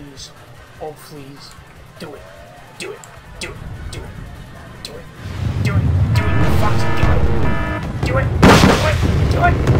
please. Oh, please. Do it. Do it. Do it. Do it. Do it. Do it. Do it. Do it. Fucking do it. Do it. Do it. Do it. Do it.